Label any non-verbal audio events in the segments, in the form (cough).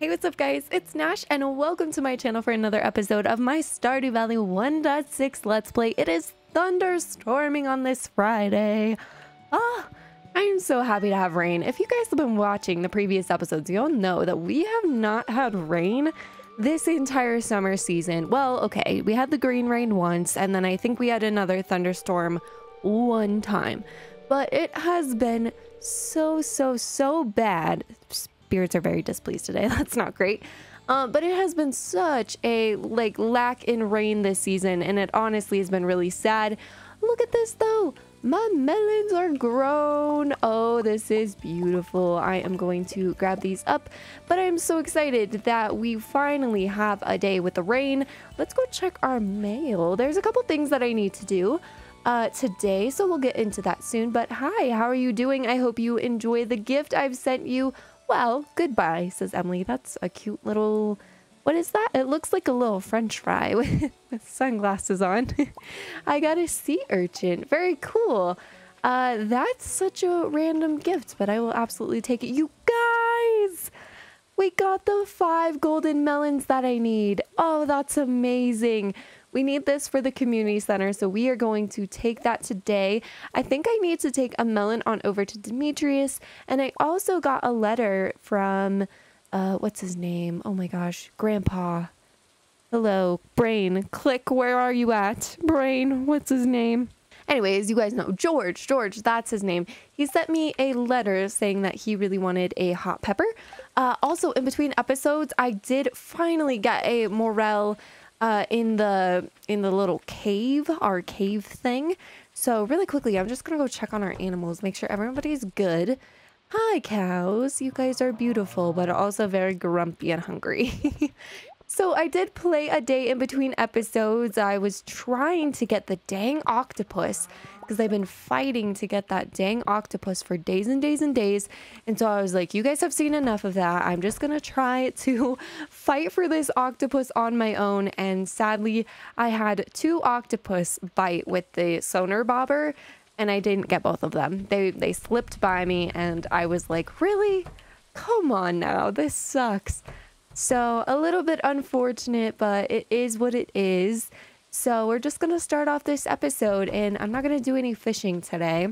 Hey, what's up guys? It's Nash and welcome to my channel for another episode of my Stardew Valley 1.6 Let's Play. It is thunderstorming on this Friday. Ah, I am so happy to have rain. If you guys have been watching the previous episodes, you'll know that we have not had rain this entire summer season. Well, okay, we had the green rain once and then I think we had another thunderstorm one time. But it has been so, so, so bad spirits are very displeased today. (laughs) That's not great. Uh, but it has been such a like lack in rain this season, and it honestly has been really sad. Look at this though. My melons are grown. Oh, this is beautiful. I am going to grab these up, but I'm so excited that we finally have a day with the rain. Let's go check our mail. There's a couple things that I need to do uh, today, so we'll get into that soon. But hi, how are you doing? I hope you enjoy the gift I've sent you. Well, goodbye, says Emily. That's a cute little... What is that? It looks like a little french fry with, (laughs) with sunglasses on. (laughs) I got a sea urchin. Very cool. Uh, that's such a random gift, but I will absolutely take it. You guys! We got the five golden melons that I need. Oh, that's amazing. We need this for the community center, so we are going to take that today. I think I need to take a melon on over to Demetrius, and I also got a letter from, uh, what's his name? Oh my gosh, Grandpa. Hello, Brain. Click, where are you at? Brain, what's his name? Anyways, you guys know George. George, that's his name. He sent me a letter saying that he really wanted a hot pepper. Uh, also, in between episodes, I did finally get a Morel uh, in the in the little cave, our cave thing. So really quickly, I'm just gonna go check on our animals, make sure everybody's good. Hi, cows. You guys are beautiful, but also very grumpy and hungry. (laughs) so I did play a day in between episodes. I was trying to get the dang octopus because I've been fighting to get that dang octopus for days and days and days. And so I was like, you guys have seen enough of that. I'm just going to try (laughs) to fight for this octopus on my own. And sadly, I had two octopus bite with the sonar bobber and I didn't get both of them. They they slipped by me and I was like, "Really? Come on now. This sucks." So, a little bit unfortunate, but it is what it is. So we're just going to start off this episode and I'm not going to do any fishing today.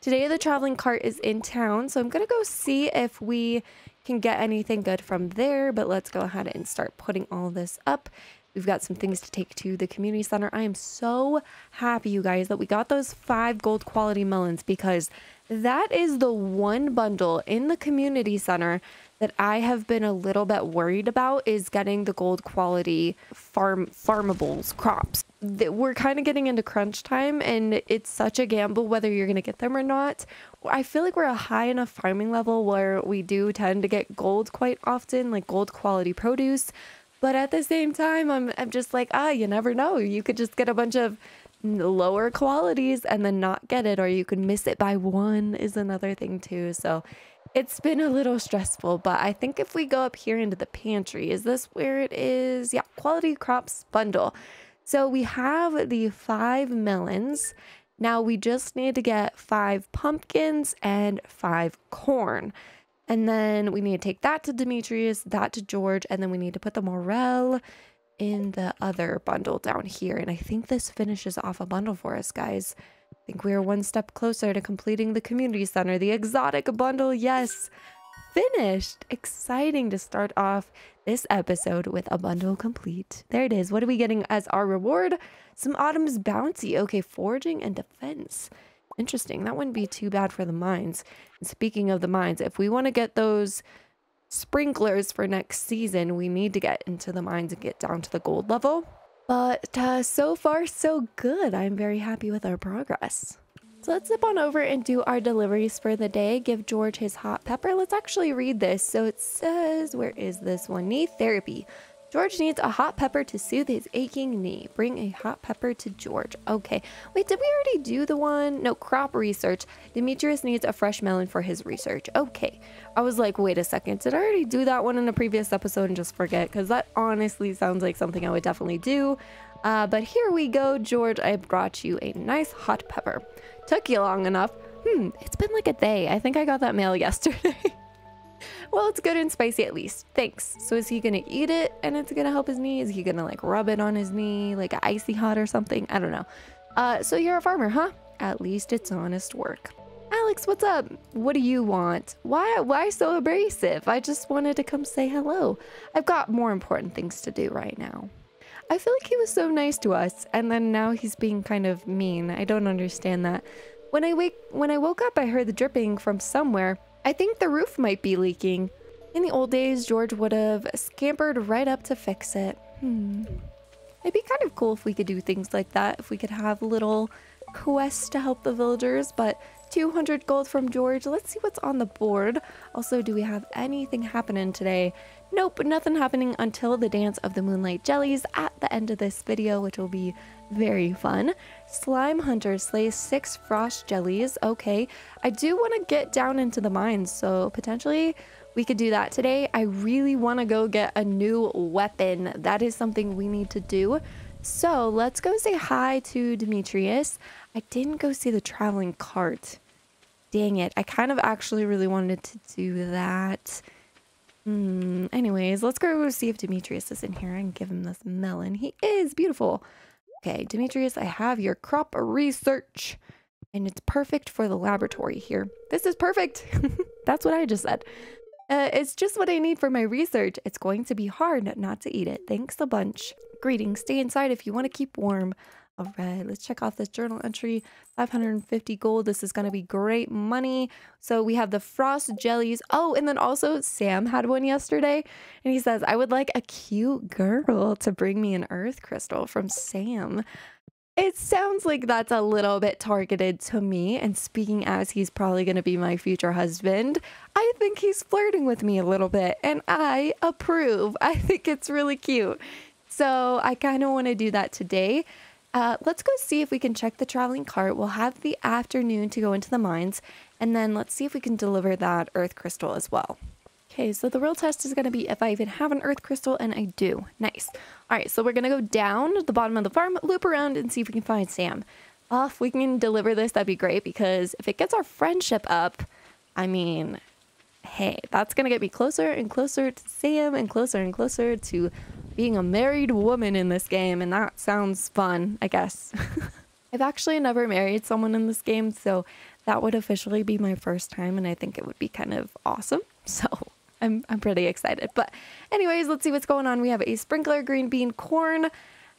Today the traveling cart is in town, so I'm going to go see if we can get anything good from there, but let's go ahead and start putting all this up. We've got some things to take to the community center. I am so happy, you guys, that we got those five gold quality melons because that is the one bundle in the community center that I have been a little bit worried about is getting the gold quality farm farmables crops. We're kind of getting into crunch time and it's such a gamble whether you're going to get them or not. I feel like we're a high enough farming level where we do tend to get gold quite often, like gold quality produce. But at the same time, I'm, I'm just like, ah, you never know. You could just get a bunch of lower qualities and then not get it, or you could miss it by one, is another thing too. So it's been a little stressful, but I think if we go up here into the pantry, is this where it is? Yeah, quality crops bundle. So we have the five melons. Now we just need to get five pumpkins and five corn. And then we need to take that to Demetrius, that to George, and then we need to put the morel in the other bundle down here. And I think this finishes off a bundle for us, guys I think we are one step closer to completing the community center. The exotic bundle, yes, finished. Exciting to start off this episode with a bundle complete. There it is. What are we getting as our reward? Some Autumn's Bounty. Okay, foraging and defense. Interesting. That wouldn't be too bad for the mines. And speaking of the mines, if we want to get those sprinklers for next season, we need to get into the mines and get down to the gold level. But uh, so far, so good. I'm very happy with our progress. So let's zip on over and do our deliveries for the day. Give George his hot pepper. Let's actually read this. So it says, where is this one? Knee therapy. George needs a hot pepper to soothe his aching knee. Bring a hot pepper to George. Okay. Wait, did we already do the one? No, crop research. Demetrius needs a fresh melon for his research. Okay. I was like, wait a second. Did I already do that one in a previous episode and just forget? Because that honestly sounds like something I would definitely do. Uh, but here we go, George. I brought you a nice hot pepper. Took you long enough. Hmm, it's been like a day. I think I got that mail (laughs) yesterday. Well, it's good and spicy at least. Thanks. So is he gonna eat it and it's gonna help his knee? Is he gonna like rub it on his knee like icy hot or something? I don't know. Uh, so you're a farmer, huh? At least it's honest work. Alex, what's up? What do you want? Why why so abrasive? I just wanted to come say hello. I've got more important things to do right now. I feel like he was so nice to us and then now he's being kind of mean. I don't understand that. When I wake when I woke up I heard the dripping from somewhere. I think the roof might be leaking. In the old days, George would have scampered right up to fix it. Hmm. It'd be kind of cool if we could do things like that, if we could have little quests to help the villagers, but 200 gold from George. Let's see what's on the board. Also, do we have anything happening today? Nope, nothing happening until the Dance of the Moonlight Jellies at the end of this video, which will be very fun. Slime Hunter slays six frost jellies. Okay, I do want to get down into the mines, so potentially we could do that today. I really want to go get a new weapon. That is something we need to do. So let's go say hi to Demetrius. I didn't go see the traveling cart. Dang it. I kind of actually really wanted to do that. Hmm. Anyways, let's go see if Demetrius is in here and give him this melon. He is beautiful. Okay, Demetrius, I have your crop research. And it's perfect for the laboratory here. This is perfect. (laughs) That's what I just said. Uh, it's just what I need for my research. It's going to be hard not to eat it. Thanks a bunch. Greetings. Stay inside if you want to keep warm. All right, let's check off this journal entry. 550 gold. This is going to be great money. So we have the frost jellies. Oh, and then also Sam had one yesterday. And he says, I would like a cute girl to bring me an earth crystal from Sam. It sounds like that's a little bit targeted to me. And speaking as he's probably going to be my future husband, I think he's flirting with me a little bit. And I approve. I think it's really cute. So I kind of want to do that today. Uh, let's go see if we can check the traveling cart. We'll have the afternoon to go into the mines, and then let's see if we can deliver that earth crystal as well. Okay, so the real test is going to be if I even have an earth crystal, and I do. Nice. All right, so we're going to go down the bottom of the farm, loop around, and see if we can find Sam. Oh, if we can deliver this, that'd be great, because if it gets our friendship up, I mean, hey, that's going to get me closer and closer to Sam and closer and closer to being a married woman in this game, and that sounds fun, I guess. (laughs) I've actually never married someone in this game, so that would officially be my first time, and I think it would be kind of awesome. (laughs) So I'm, I'm pretty excited. But anyways, let's see what's going on. We have a sprinkler, green bean, corn,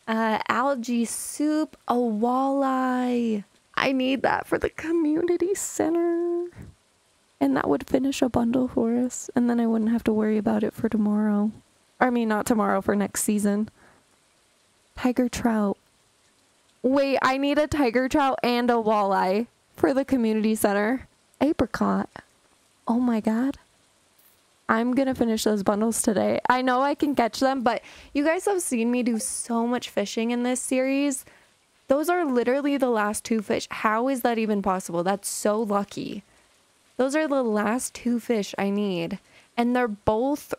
uh, algae soup, a walleye. I need that for the community center. And that would finish a bundle for us, and then I wouldn't have to worry about it for tomorrow. I mean, not tomorrow, for next season. Tiger trout. Wait, I need a tiger trout and a walleye for the community center. Apricot. Oh my god. I'm gonna finish those bundles today. I know I can catch them, but you guys have seen me do so much fishing in this series. Those are literally the last two fish. How is that even possible? That's so lucky. Those are the last two fish I need. And they're both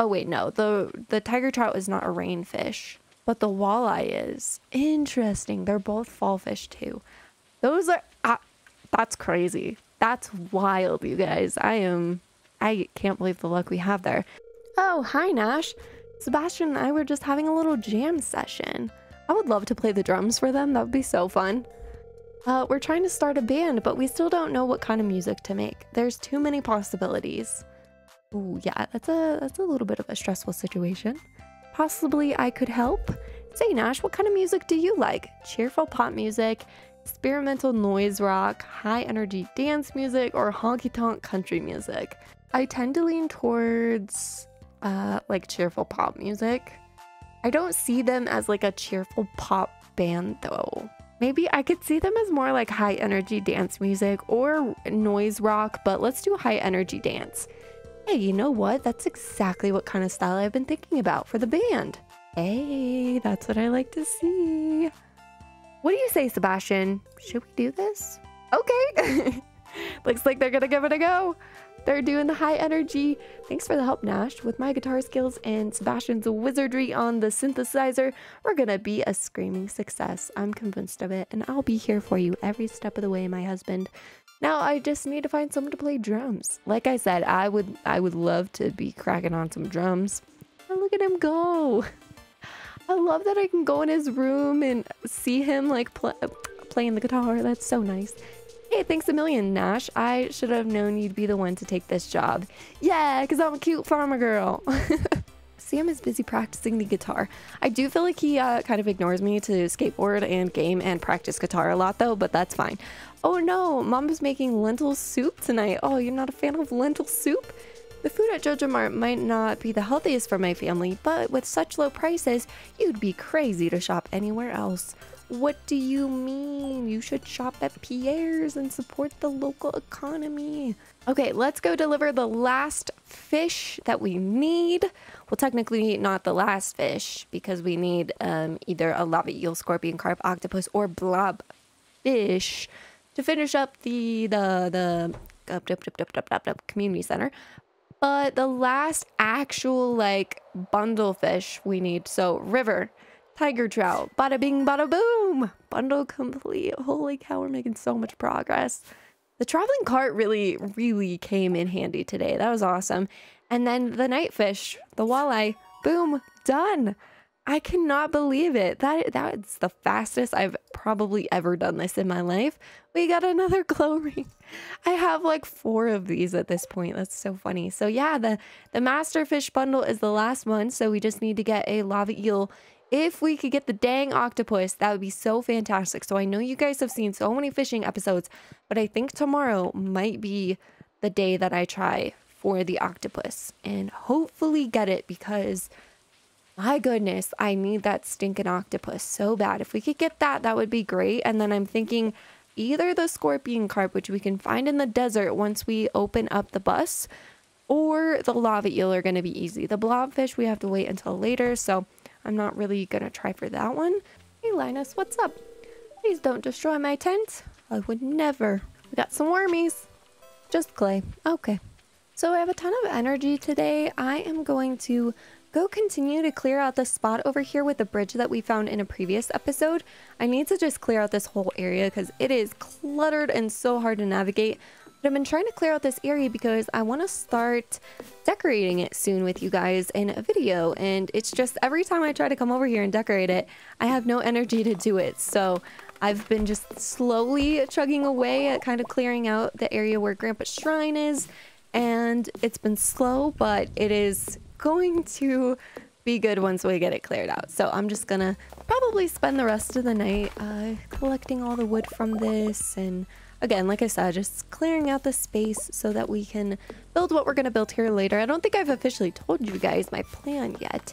Oh wait, no. The the tiger trout is not a rain fish, but the walleye is. Interesting. They're both fall fish too. Those are uh, that's crazy. That's wild, you guys. I am I can't believe the luck we have there. Oh, hi Nash. Sebastian and I were just having a little jam session. I would love to play the drums for them. That would be so fun. Uh, we're trying to start a band, but we still don't know what kind of music to make. There's too many possibilities. Oh yeah, that's a that's a little bit of a stressful situation. Possibly I could help. Say Nash, what kind of music do you like? Cheerful pop music, experimental noise rock, high energy dance music, or honky tonk country music? I tend to lean towards uh like cheerful pop music. I don't see them as like a cheerful pop band though. Maybe I could see them as more like high energy dance music or noise rock, but let's do high energy dance. Hey, you know what? That's exactly what kind of style I've been thinking about for the band. Hey, that's what I like to see. What do you say, Sebastian? Should we do this? Okay. (laughs) Looks like they're gonna give it a go. They're doing the high energy. Thanks for the help, Nash. With my guitar skills and Sebastian's wizardry on the synthesizer, we're gonna be a screaming success. I'm convinced of it, and I'll be here for you every step of the way, my husband. Now I just need to find someone to play drums. Like I said, I would I would love to be cracking on some drums. Oh, look at him go. (laughs) I love that I can go in his room and see him like pl playing the guitar. That's so nice. Hey, thanks a million, Nash. I should have known you'd be the one to take this job. Yeah, because I'm a cute farmer girl. (laughs) Sam is busy practicing the guitar. I do feel like he uh, kind of ignores me to skateboard and game and practice guitar a lot though, but that's fine. Oh no, mom is making lentil soup tonight. Oh, you're not a fan of lentil soup? The food at JojaMart might not be the healthiest for my family, but with such low prices, you'd be crazy to shop anywhere else. What do you mean? You should shop at Pierre's and support the local economy. Okay, let's go deliver the last fish that we need. Well, technically not the last fish because we need um, either a lava eel, scorpion, carp, octopus, or blob fish to finish up the the the community center. But the last actual like bundle fish we need, so river, tiger trout, bada bing, bada boom, bundle complete. Holy cow, we're making so much progress. The traveling cart really, really came in handy today. That was awesome. And then the night fish, the walleye, boom, done. I cannot believe it. That that's the fastest I've probably ever done this in my life. We got another (laughs) glow ring. I have like four of these at this point. That's so funny. So yeah, the the master fish bundle is the last one. So we just need to get a lava eel if we could get the dang octopus, that would be so fantastic. So I know you guys have seen so many fishing episodes, but I think tomorrow might be the day that I try for the octopus and hopefully get it because my goodness, I need that stinking octopus so bad. If we could get that, that would be great. And then I'm thinking either the scorpion carp, which we can find in the desert once we open up the bus, or the lava eel are going to be easy. The blobfish, we have to wait until later. So I'm not really gonna try for that one. Hey Linus, what's up? Please don't destroy my tent. I would never. We got some wormies. Just clay. Okay. So I have a ton of energy today. I am going to go continue to clear out the spot over here with the bridge that we found in a previous episode. I need to just clear out this whole area because it is cluttered and so hard to navigate. But I've been trying to clear out this area because I want to start decorating it soon with you guys in a video. And it's just every time I try to come over here and decorate it, I have no energy to do it. So I've been just slowly chugging away at kind of clearing out the area where Grandpa's shrine is. And it's been slow, but it is going to be good once we get it cleared out. So I'm just gonna probably spend the rest of the night uh, collecting all the wood from this and again, like I said, just clearing out the space so that we can build what we're going to build here later. I don't think I've officially told you guys my plan yet.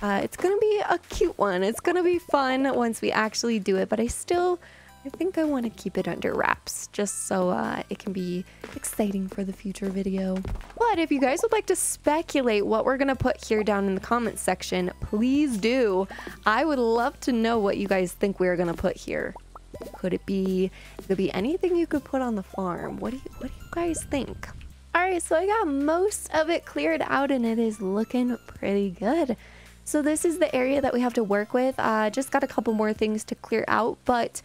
Uh, it's going to be a cute one. It's going to be fun once we actually do it, but I still, I think I want to keep it under wraps just so uh, it can be exciting for the future video. But if you guys would like to speculate what we're going to put here down in the comments section, please do. I would love to know what you guys think we're going to put here. Could it be, it could be anything you could put on the farm. What do you, what do you guys think? All right, so I got most of it cleared out and it is looking pretty good. So this is the area that we have to work with. Uh, just got a couple more things to clear out, but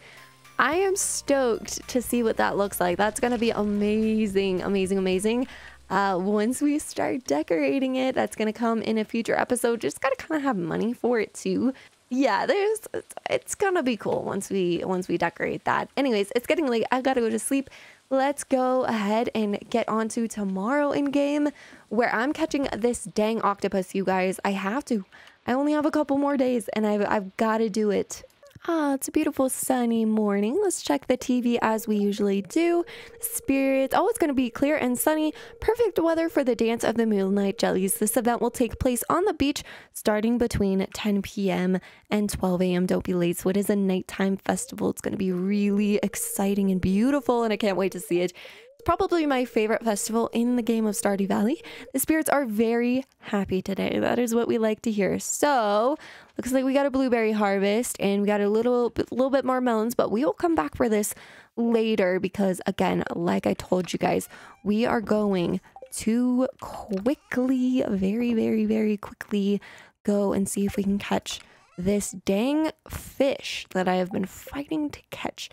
I am stoked to see what that looks like. That's going to be amazing, amazing, amazing. Uh, once we start decorating it, that's going to come in a future episode. Just got to kind of have money for it too yeah, there's it's gonna be cool once we once we decorate that. Anyways, it's getting late. I gotta go to sleep. Let's go ahead and get on to tomorrow in game where I'm catching this dang octopus, you guys. I have to. I only have a couple more days and I've, I've got to do it. Ah, it's a beautiful sunny morning. Let's check the TV as we usually do. Spirits, oh, it's going to be clear and sunny. Perfect weather for the Dance of the Moonlight Jellies. This event will take place on the beach starting between 10 p.m. and 12 a.m. Don't be late. So it is a nighttime festival. It's going to be really exciting and beautiful, and I can't wait to see it It's probably my favorite festival in the game of Stardew Valley. The spirits are very happy today. That is what we like to hear. So, looks like we got a blueberry harvest and we got a little little bit more melons, but we will come back for this later because again, like I told you guys, we are going to quickly, very, very, very quickly go and see if we can catch this dang fish that I have been fighting to catch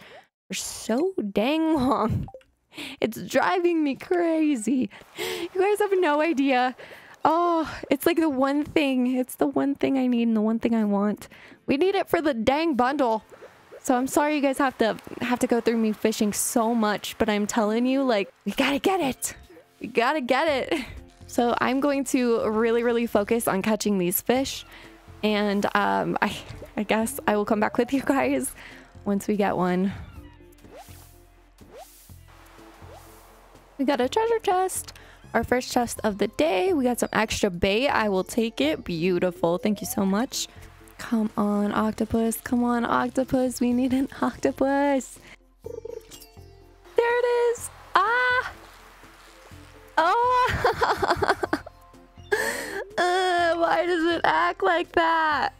for so dang long. (laughs) It's driving me crazy. You guys have no idea. Oh, it's like the one thing. It's the one thing I need and the one thing I want. We need it for the dang bundle. So I'm sorry you guys have to have to go through me fishing so much, but I'm telling you, like, we gotta get it. We gotta get it. So I'm going to really, really focus on catching these fish. And um, I, I guess I will come back with you guys once we get one. We got a treasure chest. Our first chest of the day. We got some extra bait. I will take it. Beautiful. Thank you so much. Come on, octopus. Come on, octopus. We need an octopus. There it is. Ah! Oh! (laughs) uh, why does it act like that? (laughs)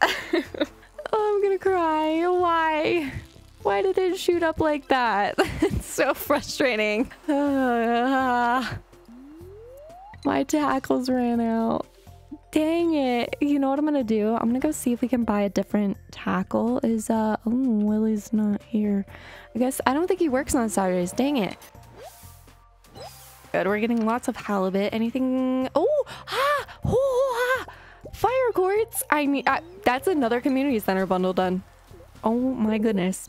oh, I'm gonna cry. Why? Why did it shoot up like that? (laughs) it's so frustrating. Uh, (sighs) my tackles ran out. Dang it. You know what I'm gonna do? I'm gonna go see if we can buy a different tackle. Is, uh, oh, Willy's not here. I guess, I don't think he works on Saturdays. Dang it. Good, we're getting lots of halibut. Anything? Oh, ah, ah. Fire quartz. I mean, I, that's another community center bundle done. Oh my goodness.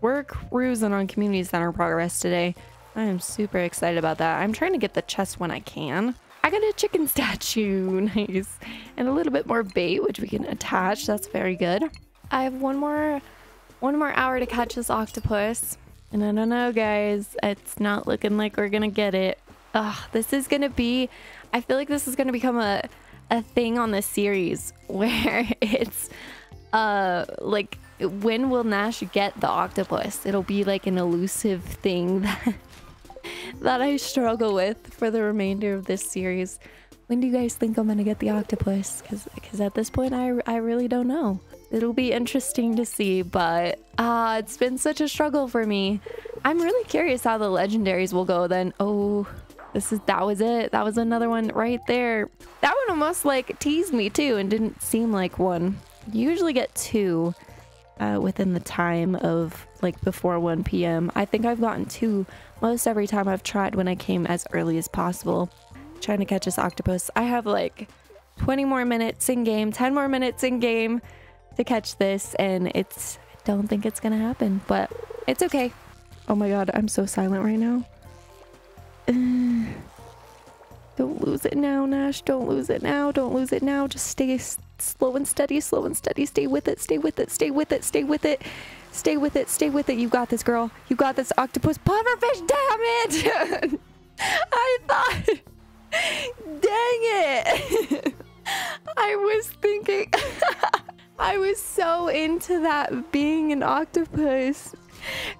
We're cruising on community center progress today. I am super excited about that. I'm trying to get the chest when I can. I got a chicken (laughs) statue. (laughs) Nice. And a little bit more bait, which we can attach. That's very good. I have one more one more hour to catch this octopus. And I don't know, guys. It's not looking like we're gonna get it. Ugh, this is gonna be... I feel like this is gonna become a, a thing on the series (laughs) where it's... Uh, like, when will Nash get the octopus? It'll be like an elusive thing that (laughs) that I struggle with for the remainder of this series. When do you guys think I'm gonna get the octopus? Because at this point, I, I really don't know. It'll be interesting to see, but uh, it's been such a struggle for me. I'm really curious how the legendaries will go then. Oh, this is that was it. That was another one right there. That one almost like teased me too and didn't seem like one. You usually get two uh, within the time of like before 1 p.m. I think I've gotten two most every time I've tried when I came as early as possible trying to catch this octopus. I have like 20 more minutes in game, 10 more minutes in game to catch this and it's I don't think it's gonna happen, but it's okay. Oh my god, I'm so silent right now. (sighs) don't lose it now, Nash. Don't lose it now. Don't lose it now. Just stay slow and steady, slow and steady. Stay with it, stay with it, stay with it, stay with it. Stay with it, stay with it. You got this, girl. You got this octopus pufferfish. Damn it! (laughs) I thought... (laughs) Dang it! (laughs) I was thinking... I was so into that being an octopus.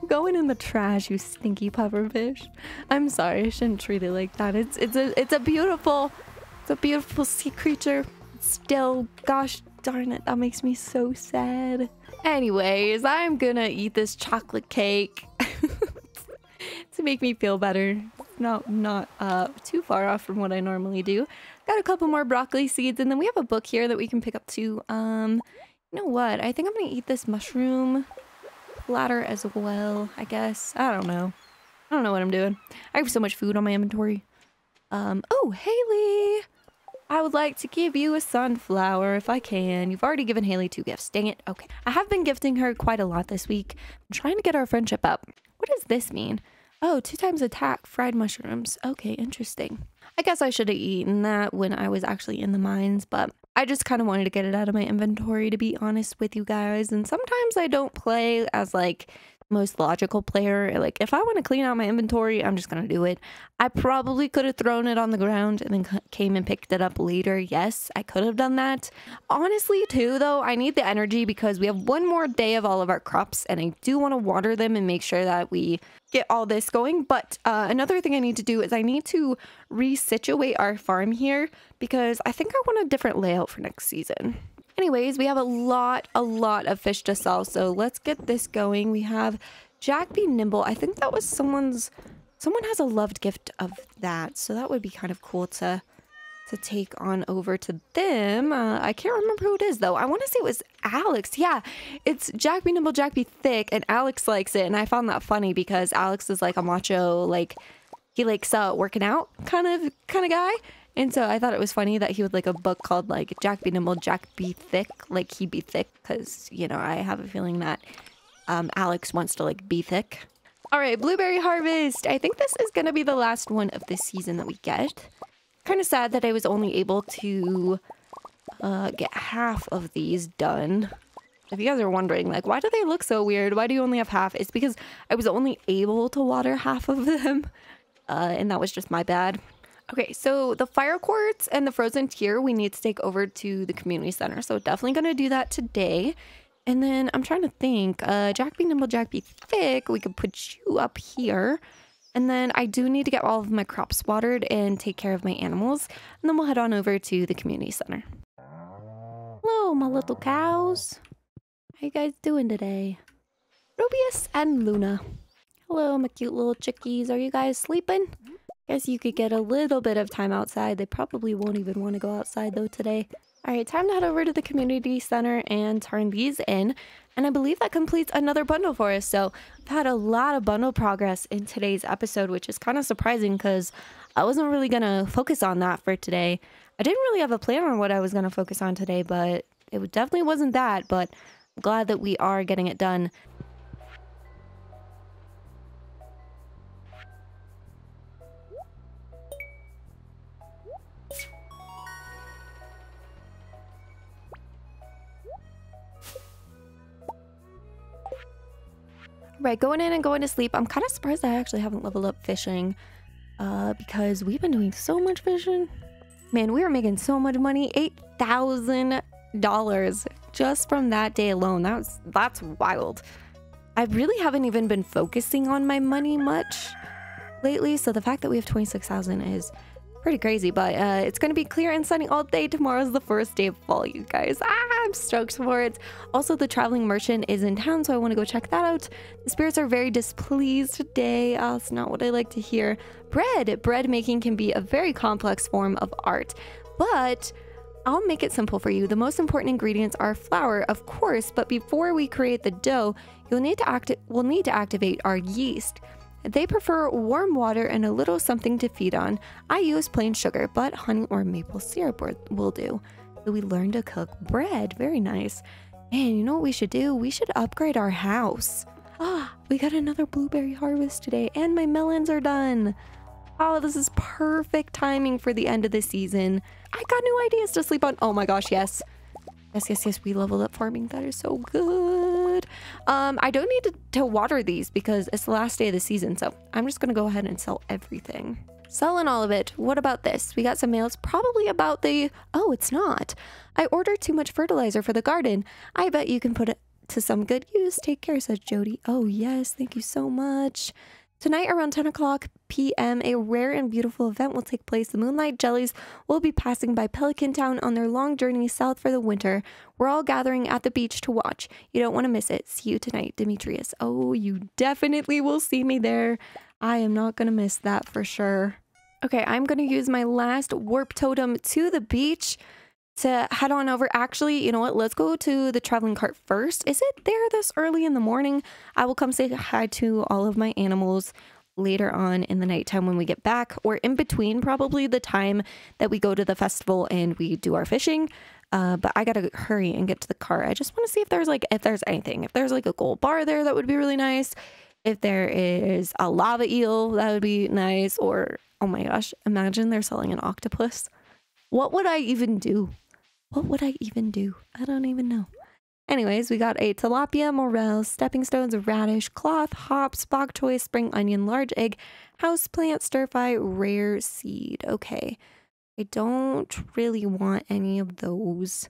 Going in the trash, you stinky pufferfish. I'm sorry, I shouldn't treat it like that. It's it's a it's a beautiful it's a beautiful sea creature still, gosh darn it, that makes me so sad. Anyways, I'm gonna eat this chocolate cake (laughs) to make me feel better. Not not uh, too far off from what I normally do. Got a couple more broccoli seeds, and then we have a book here that we can pick up too. Um, you know what? I think I'm gonna eat this mushroom platter as well. I guess I don't know. I don't know what I'm doing. I have so much food on my inventory. Um, oh, Haley! I would like to give you a sunflower if I can. You've already given Haley two gifts. Dang it. Okay. I have been gifting her quite a lot this week. I'm trying to get our friendship up. What does this mean? Oh, two times attack, fried mushrooms. Okay, interesting. I guess I should have eaten that when I was actually in the mines, but I just kind of wanted to get it out of my inventory to be honest with you guys. And sometimes I don't play as like most logical player. Like, if I want to clean out my inventory, I'm just going to do it. I probably could have thrown it on the ground and then came and picked it up later. Yes, I could have done that. Honestly, too, though, I need the energy because we have one more day of all of our crops and I do want to water them and make sure that we get all this going. But uh, another thing I need to do is I need to resituate our farm here because I think I want a different layout for next season. Anyways, we have a lot, a lot of fish to sell. So let's get this going. We have Jack Be Nimble. I think that was someone's, someone has a loved gift of that. So that would be kind of cool to, to take on over to them. Uh, I can't remember who it is though. I want to say it was Alex. Yeah, it's Jack be nimble, Jack be thick, and Alex likes it. And I found that funny because Alex is like a macho, like he likes uh, working out kind of kind of guy. And so I thought it was funny that he would like a book called like Jack be nimble, Jack be thick, like he be thick, because you know I have a feeling that um, Alex wants to like be thick. All right, blueberry harvest. I think this is gonna be the last one of this season that we get. Kind of sad that I was only able to uh, get half of these done. If you guys are wondering, like, why do they look so weird? Why do you only have half? It's because I was only able to water half of them. Uh, and that was just my bad. Okay, so the fire quartz and the frozen tear we need to take over to the community center. So definitely going to do that today. And then I'm trying to think, uh, Jack be nimble, Jack be thick. We could put you up here. And then I do need to get all of my crops watered and take care of my animals. And then we'll head on over to the community center. Hello, my little cows. How you guys doing today? Rubius and Luna. Hello, my cute little chickies. Are you guys sleeping? Guess you could get a little bit of time outside. They probably won't even want to go outside though today. All right, time to head over to the community center and turn these in. And I believe that completes another bundle for us. So I've had a lot of bundle progress in today's episode, which is kind of surprising because I wasn't really going to focus on that for today. I didn't really have a plan on what I was going to focus on today, but it definitely wasn't that. But I'm glad that we are getting it done. Right, going in and going to sleep. I'm kind of surprised I actually haven't leveled up fishing uh, because we've been doing so much fishing. Man, we are making so much money. $8,000 just from that day alone. That was, that's wild. I really haven't even been focusing on my money much lately. So the fact that we have 26,000 is pretty crazy, but uh, it's going to be clear and sunny all day. Tomorrow's the first day of fall, you guys. Ah, I'm stoked for it. Also, the traveling merchant is in town, so I want to go check that out. The spirits are very displeased today. Oh, that's not what I like to hear. Bread. Bread making can be a very complex form of art, but I'll make it simple for you. The most important ingredients are flour, of course, but before we create the dough, you'll need to act we'll need to activate our yeast. They prefer warm water and a little something to feed on. I use plain sugar, but honey or maple syrup will do. So we learn to cook bread. Very nice. And you know what we should do? We should upgrade our house. Ah, we got another blueberry harvest today, and my melons are done. Oh, this is perfect timing for the end of the season. I got new ideas to sleep on. Oh my gosh, yes. Yes, yes, yes, we leveled up farming. That is so good. Um, I don't need to, to water these because it's the last day of the season, so I'm just gonna go ahead and sell everything. Selling all of it. What about this? We got some mails probably about the... Oh, it's not. I ordered too much fertilizer for the garden. I bet you can put it to some good use. Take care, says Jodi. Oh, yes. Thank you so much. Tonight, around 10 o'clock p.m., a rare and beautiful event will take place. The Moonlight Jellies will be passing by Pelican Town on their long journey south for the winter. We're all gathering at the beach to watch. You don't want to miss it. See you tonight, Demetrius. Oh, you definitely will see me there. I am not going to miss that for sure. Okay, I'm going to use my last warp totem to the beach to head on over. Actually, you know what? Let's go to the traveling cart first. Is it there this early in the morning? I will come say hi to all of my animals later on in the nighttime when we get back, or in between, probably the time that we go to the festival and we do our fishing. Uh, but I gotta hurry and get to the car. I just want to see if there's like if there's anything. If there's like a gold bar there, that would be really nice. If there is a lava eel, that would be nice. Or oh my gosh, imagine they're selling an octopus. What would I even do? What would I even do? I don't even know. Anyways, we got a tilapia, morel, stepping stones, radish, cloth, hops, bok choy, spring onion, large egg, house plant, stir fry, rare seed. Okay. I don't really want any of those.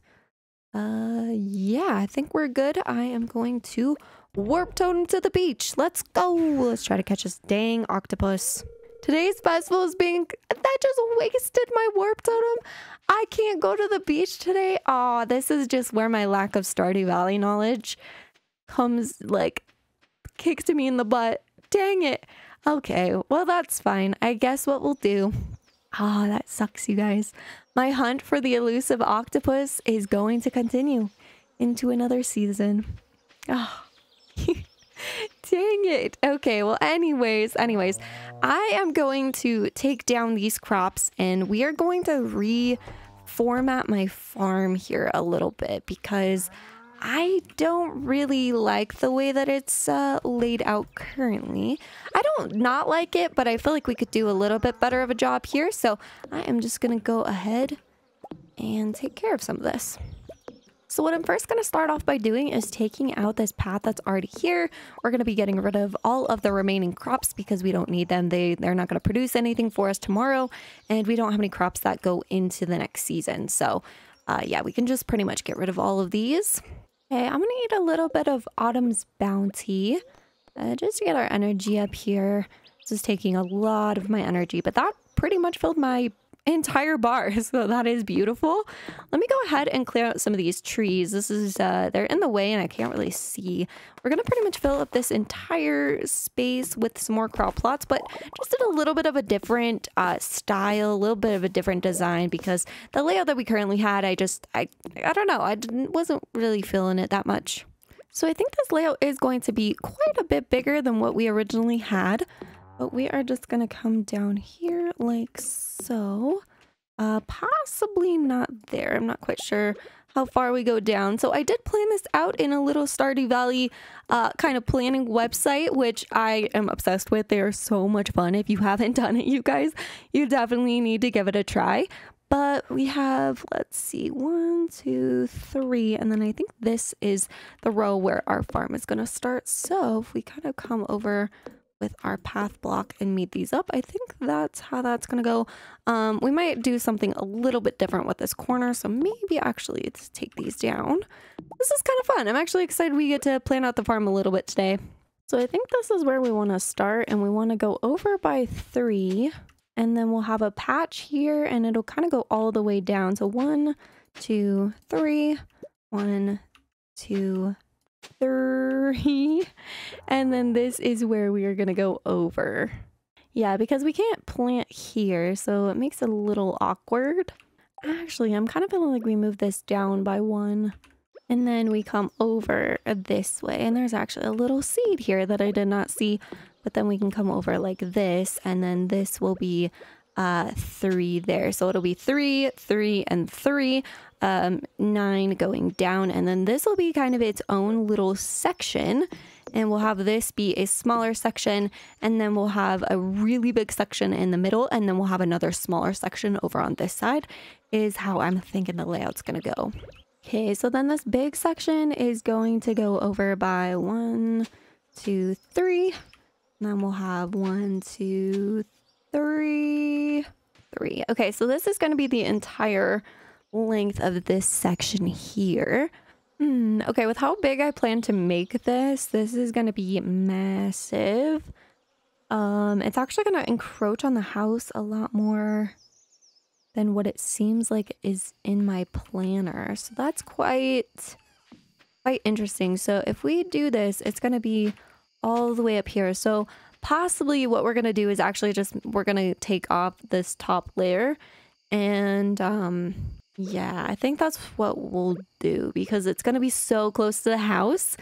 Uh, yeah, I think we're good. I am going to warp totem to the beach. Let's go. Let's try to catch this dang octopus. Today's festival is being that just wasted my warp totem. I can't go to the beach today. Oh, this is just where my lack of Stardew Valley knowledge comes like kicks to me in the butt. Dang it. Okay, well that's fine. I guess what we'll do Ah, that sucks, you guys. My hunt for the elusive octopus is going to continue into another season. Ah. Oh. (laughs) Dang it. Okay, well, anyways, anyways, I am going to take down these crops and we are going to reformat my farm here a little bit because I don't really like the way that it's uh, laid out currently. I don't not like it, but I feel like we could do a little bit better of a job here. So I am just going to go ahead and take care of some of this. So what I'm first going to start off by doing is taking out this path that's already here. We're going to be getting rid of all of the remaining crops because we don't need them. They, they're not going to produce anything for us tomorrow. And we don't have any crops that go into the next season. So uh, yeah, we can just pretty much get rid of all of these. Okay, I'm going to eat a little bit of Autumn's Bounty uh, just to get our energy up here. This is taking a lot of my energy, but that pretty much filled my entire bar. (laughs) So that is beautiful. Let me go ahead and clear out some of these trees. This is, uh, they're in the way and I can't really see. We're going to pretty much fill up this entire space with some more crop plots, but just did a little bit of a different uh, style, a little bit of a different design because the layout that we currently had, I just, I, I don't know, I didn't, wasn't really feeling it that much. So I think this layout is going to be quite a bit bigger than what we originally had. But we are just going to come down here like so. Uh, possibly not there. I'm not quite sure how far we go down. So I did plan this out in a little Stardew Valley uh, kind of planning website, which I am obsessed with. They are so much fun. If you haven't (laughs) done it, you guys, you definitely need to give it a try. But we have, let's see, one, two, three, and then I think this is the row where our farm is going to start. So if we kind of come over with our path block and meet these up. I think that's how that's going to go. Um, we might do something a little bit different with this corner. So maybe actually let's take these down. This is kind of fun. I'm actually excited we get to plan out the farm a little bit today. So I think this is where we want to start and we want to go over by three and then we'll have a patch here and it'll kind of go all the way down. So one, two, three, one, two, three. And then this is where we are going to go over. Yeah, because we can't plant here, so it makes it a little awkward. Actually, I'm kind of feeling like we move this down by one. And then we come over this way. And there's actually a little seed here that I did not see. But then we can come over like this. And then this will be uh, three there. So it'll be three, three, and three um, nine going down. And then this will be kind of its own little section. And we'll have this be a smaller section. And then we'll have a really big section in the middle. And then we'll have another smaller section over on this side is how I'm thinking the layout's going to go. Okay, so then this big section is going to go over by one, two, three. And then we'll have one, two, three, three. Okay, so this is going to be the entire length of this section here. Hmm, okay, with how big I plan to make this, this is going to be massive. Um, it's actually going to encroach on the house a lot more than what it seems like is in my planner. So that's quite, quite interesting. So if we do this, it's going to be all the way up here. So possibly what we're going to do is actually just, we're going to take off this top layer and um, yeah, I think that's what we'll do because it's going to be so close to the house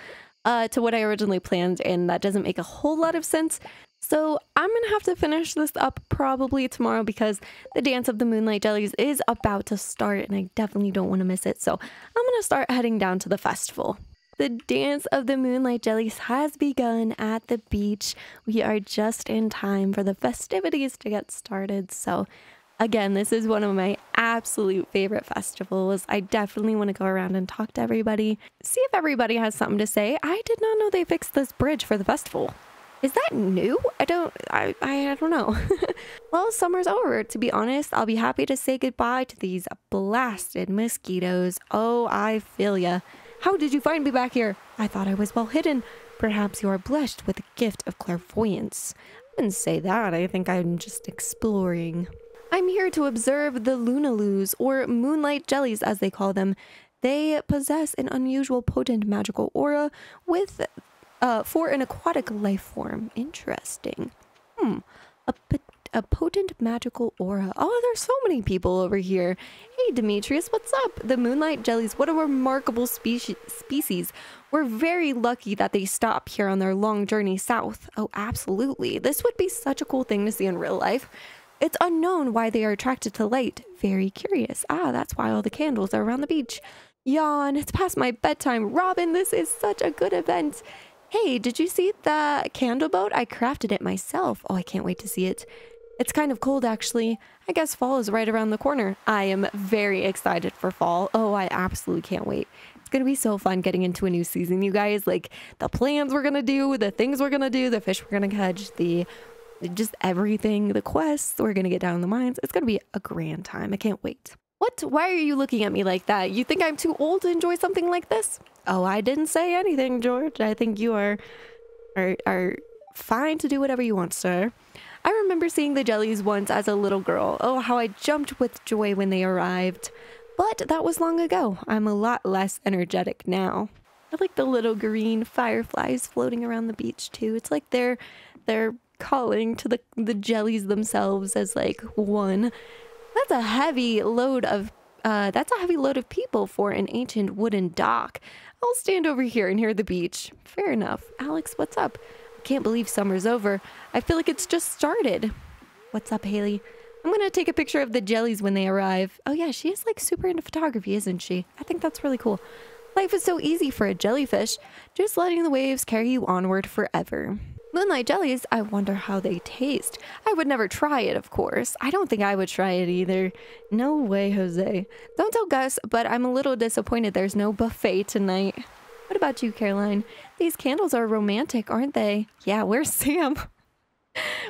uh, to what I originally planned, and that doesn't make a whole lot of sense. So I'm going to have to finish this up probably tomorrow because the Dance of the Moonlight Jellies is about to start, and I definitely don't want to miss it. So I'm going to start heading down to the festival. The Dance of the Moonlight Jellies has begun at the beach. We are just in time for the festivities to get started, so Again, this is one of my absolute favorite festivals. I definitely want to go around and talk to everybody, see if everybody has something to say. I did not know they fixed this bridge for the festival. Is that new? I don't I I, I don't know. (laughs) well, summer's over. To be honest, I'll be happy to say goodbye to these blasted mosquitoes. Oh, I feel ya. How did you find me back here? I thought I was well hidden. Perhaps you are blessed with the gift of clairvoyance. I wouldn't say that. I think I'm just exploring. I'm here to observe the Lunaloos, or moonlight jellies as they call them. They possess an unusual potent magical aura with uh, for an aquatic life form. Interesting. Hmm. A, a potent magical aura. Oh, there's so many people over here. Hey, Demetrius, what's up? The moonlight jellies, what a remarkable species. species. We're very lucky that they stop here on their long journey south. Oh, absolutely. This would be such a cool thing to see in real life. It's unknown why they are attracted to light. Very curious. Ah, that's why all the candles are around the beach. Yawn, it's past my bedtime. Robin, this is such a good event. Hey, did you see the candle boat? I crafted it myself. Oh, I can't wait to see it. It's kind of cold, actually. I guess fall is right around the corner. I am very excited for fall. Oh, I absolutely can't wait. It's going to be so fun getting into a new season, you guys. Like, the plans we're going to do, the things we're going to do, the fish we're going to catch, the just everything, the quests, we're going to get down the mines. It's going to be a grand time. I can't wait. What? Why are you looking at me like that? You think I'm too old to enjoy something like this? Oh, I didn't say anything, George. I think you are are are fine to do whatever you want, sir. I remember seeing the jellies once as a little girl. Oh, how I jumped with joy when they arrived. But that was long ago. I'm a lot less energetic now. I like the little green fireflies floating around the beach too. It's like they're they're calling to the the jellies themselves as like one. That's a heavy load of uh, that's a heavy load of people for an ancient wooden dock. I'll stand over here and hear the beach. Fair enough. Alex, what's up? Can't believe summer's over. I feel like it's just started. What's up, Haley? I'm gonna take a picture of the jellies when they arrive. Oh yeah, she is like super into photography, isn't she? I think that's really cool. Life is so easy for a jellyfish, just letting the waves carry you onward forever. Moonlight jellies, I wonder how they taste. I would never try it, of course. I don't think I would try it either. No way, Jose. Don't tell Gus, but I'm a little disappointed there's no buffet tonight. What about you, Caroline? These candles are romantic, aren't they? Yeah, where's (laughs) Sam?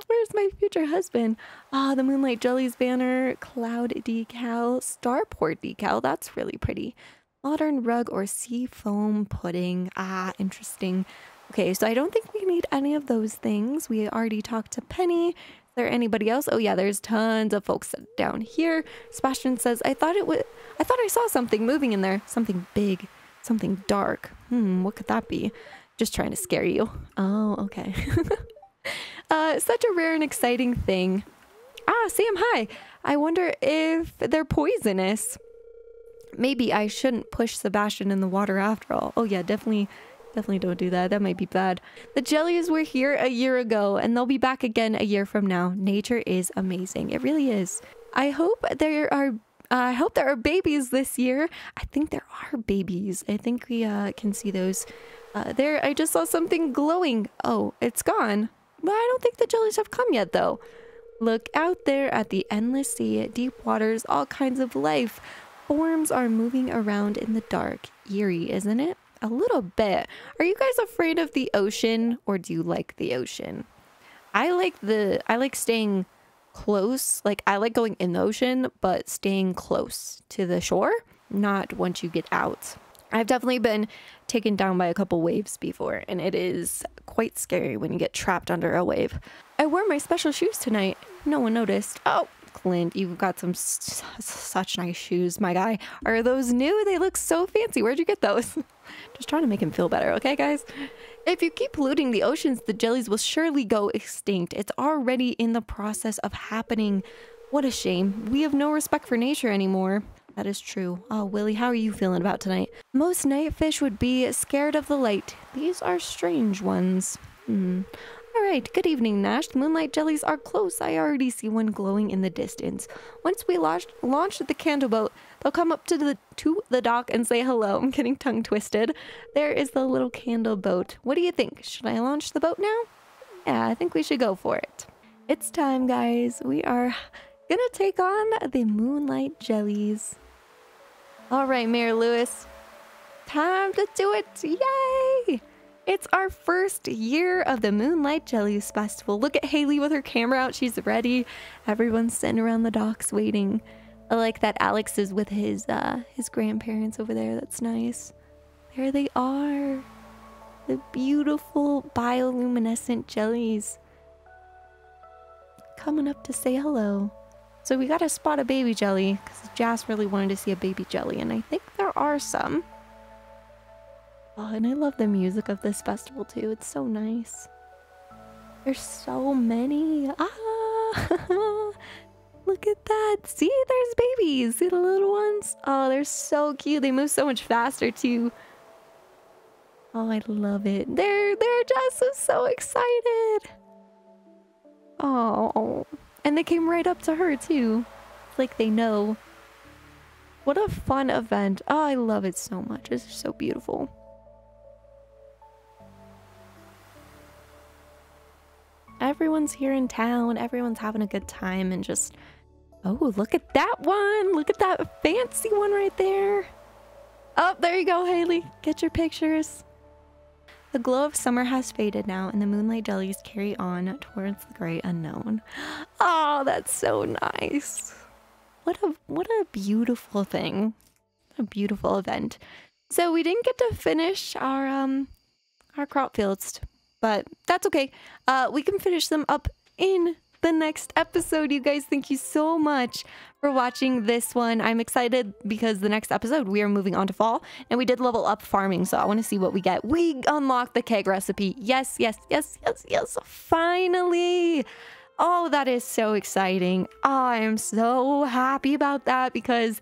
Where's my future husband? Ah, oh, the Moonlight Jellies banner, cloud decal, starport decal. That's really pretty. Modern rug or sea foam pudding. Ah, interesting. Okay, so I don't think we need any of those things. We already talked to Penny. Is there anybody else? Oh yeah, there's tons of folks down here. Sebastian says, I thought it would I thought I saw something moving in there. Something big. Something dark. Hmm, what could that be? Just trying to scare you. Oh, okay. (laughs) uh, such a rare and exciting thing. Ah, Sam, hi. I wonder if they're poisonous. Maybe I shouldn't push Sebastian in the water after all. Oh yeah, definitely, definitely don't do that. That might be bad. The jellies were here a year ago and they'll be back again a year from now. Nature is amazing. It really is. I hope there are I hope there are babies this year. I think there are babies. I think we uh, can see those. Uh, there, I just saw something glowing. Oh, it's gone. I don't think the jellies have come yet, though. Look out there at the endless sea, deep waters, all kinds of life. Forms are moving around in the dark. Eerie, isn't it? A little bit. Are you guys afraid of the ocean or do you like the ocean? I like the I like staying close. Like I like going in the ocean, but staying close to the shore, not once you get out. I've definitely been taken down by a couple waves before, and it is quite scary when you get trapped under a wave. I wore my special shoes tonight. No one noticed. Oh, Clint, you've got some such nice shoes, my guy. Are those new? They look so fancy. Where'd you get those? (laughs) Just trying to make him feel better, okay, guys? If you keep polluting the oceans, the jellies will surely go extinct. It's already in the process of happening. What a shame. We have no respect for nature anymore. That is true. Oh, Willy, how are you feeling about tonight? Most night fish would be scared of the light. These are strange ones. Hmm. All right, good evening, Nash. The moonlight jellies are close. I already see one glowing in the distance. Once we launched, launched the candle boat, they'll come up to the to the dock and say hello. I'm getting tongue twisted. There is the little candle boat. What do you think? Should I launch the boat now? Yeah, I think we should go for it. It's time, guys. We are gonna take on the moonlight jellies. All right, Mayor Lewis. Time to do it. Yay! It's our first year of the Moonlight Jellies Festival. Look at Haley with her camera out. She's ready. Everyone's sitting around the docks waiting. I like that Alex is with his uh, his grandparents over there. That's nice. There they are. The beautiful bioluminescent jellies. Coming up to say hello. So we gotta spot a baby jelly because Jas really wanted to see a baby jelly and I think there are some. Oh, and I love the music of this festival too. It's so nice. There's so many. Ah! (laughs) Look at that. See, there's babies. See the little ones? Oh, they're so cute. They move so much faster too. Oh, I love it. There, Jas is so excited. Oh, and they came right up to her too. like they know. What a fun event. Oh, I love it so much. It's so beautiful. Everyone's here in town. Everyone's having a good time and just... Oh, look at that one. Look at that fancy one right there. Oh, there you go, Haley. Get your pictures. The glow of summer has faded now, and the moonlight jellies carry on towards the great unknown. (gasps) Oh, that's so nice. What a what a beautiful thing. A beautiful event. So we didn't get to finish our um our crop fields, but that's okay. Uh we can finish them up in the next episode. You guys, thank you so much for watching this one. I'm excited because the next episode we are moving on to fall and we did level up farming. So I want to see what we get. We unlocked the keg recipe. Yes, yes, yes, yes, yes. Finally. Oh, that is so exciting. I am so happy about that because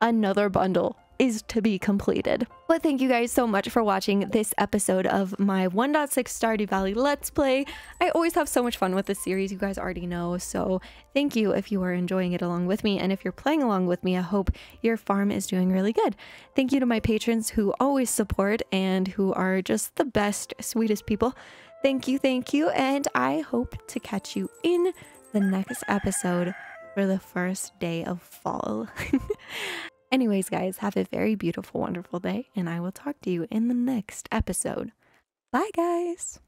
another bundle is to be completed. But thank you guys so much for watching this episode of my 1.6 Stardew Valley Let's Play. I always have so much fun with this series, you guys already know, so thank you if you are enjoying it along with me, and if you're playing along with me, I hope your farm is doing really good. Thank you to my patrons who always support and who are just the best, sweetest people. Thank you, thank you, and I hope to catch you in the next episode for the first day of fall. (laughs) Anyways, guys, have a very beautiful, wonderful day, and I will talk to you in the next episode. Bye, guys.